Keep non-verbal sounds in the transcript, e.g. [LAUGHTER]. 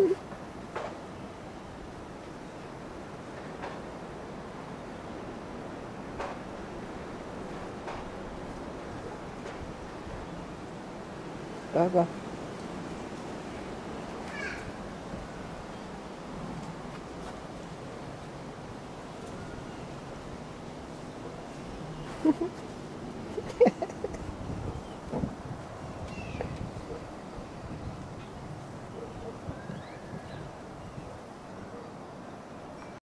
[LAUGHS] 爸爸。呵 [LAUGHS] 呵